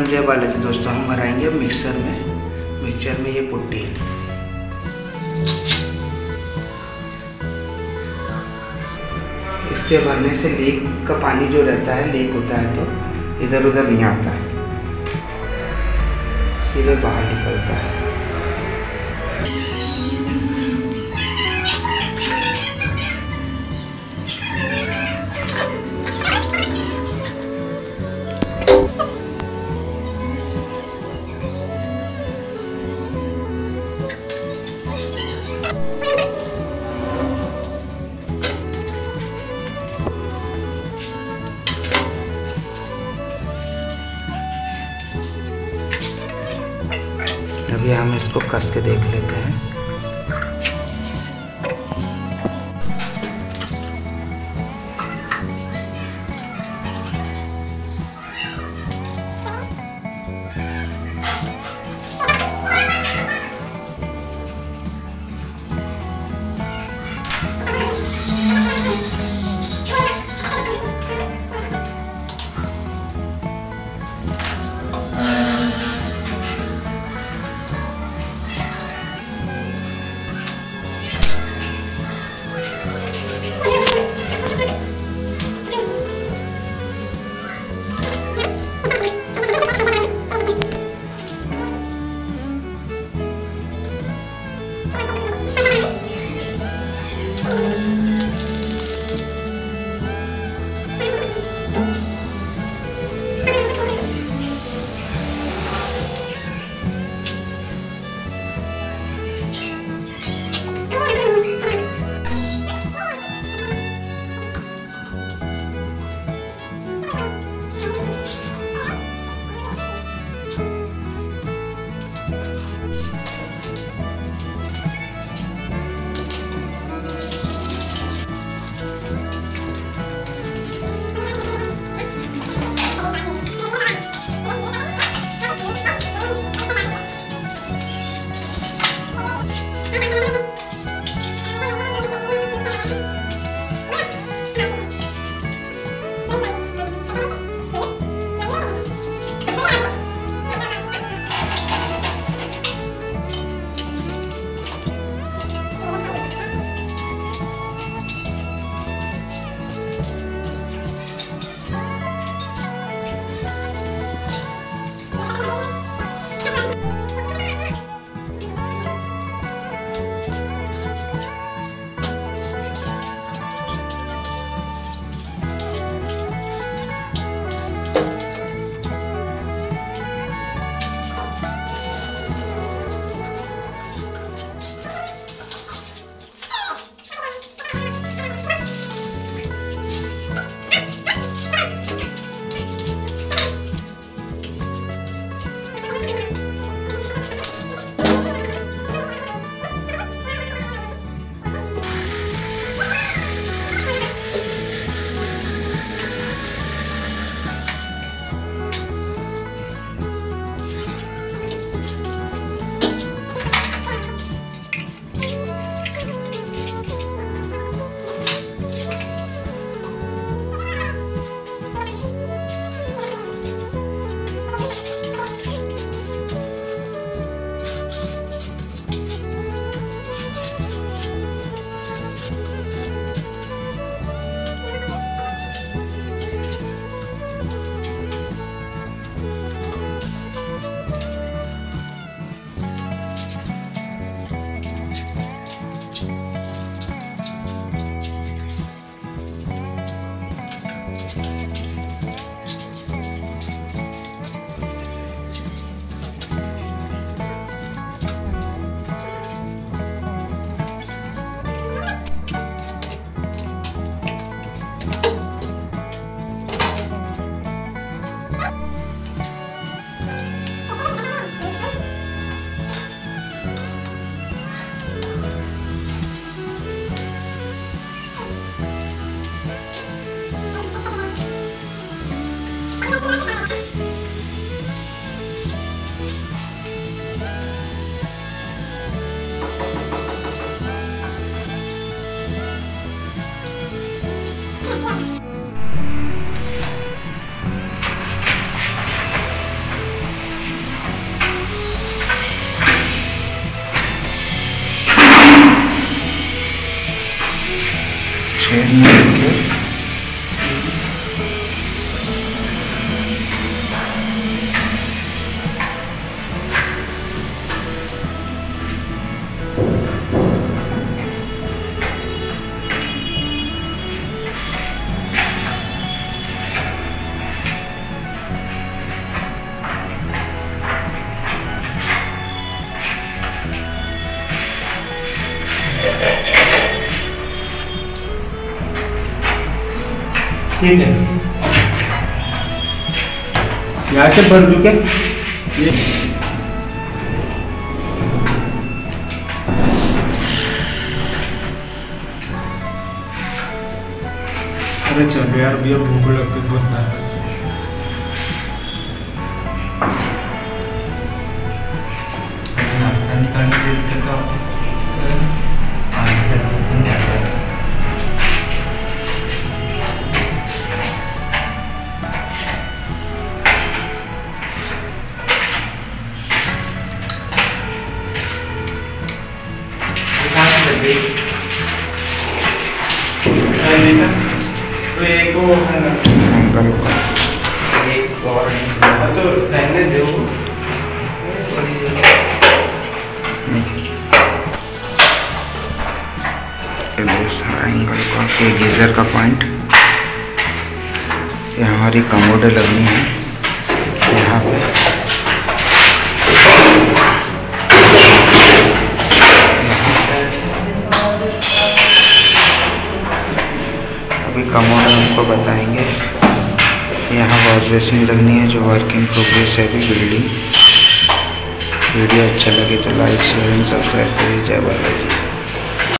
राम जय बालाजी दोस्तों, हम भराएँगे मिक्सर में। मिक्सर में ये पुट्टी। इसके भरने से लीक का पानी जो रहता है, लीक होता है तो इधर उधर नहीं आता। है सीधे बाहर निकलता है। अभी हम इसको कस के देख लेते हैं। छेद में ठीक है। यहाँ से भर दू के अरे चलो यार, भैया भूख लग के बनता है। तो एक और तो रहने दो एंगल का ये गीज़र का पॉइंट ये हमारी कमोडे लगनी है। यहाँ पे। अभी है हमको बताएँगे। यहाँ वॉश बेसिन लगनी है, जो वर्क इन प्रोग्रेस है भी बिल्डिंग वीडियो अच्छा लगे तो लाइक शेयर एंड सब्सक्राइब करिए। जय बालाजी।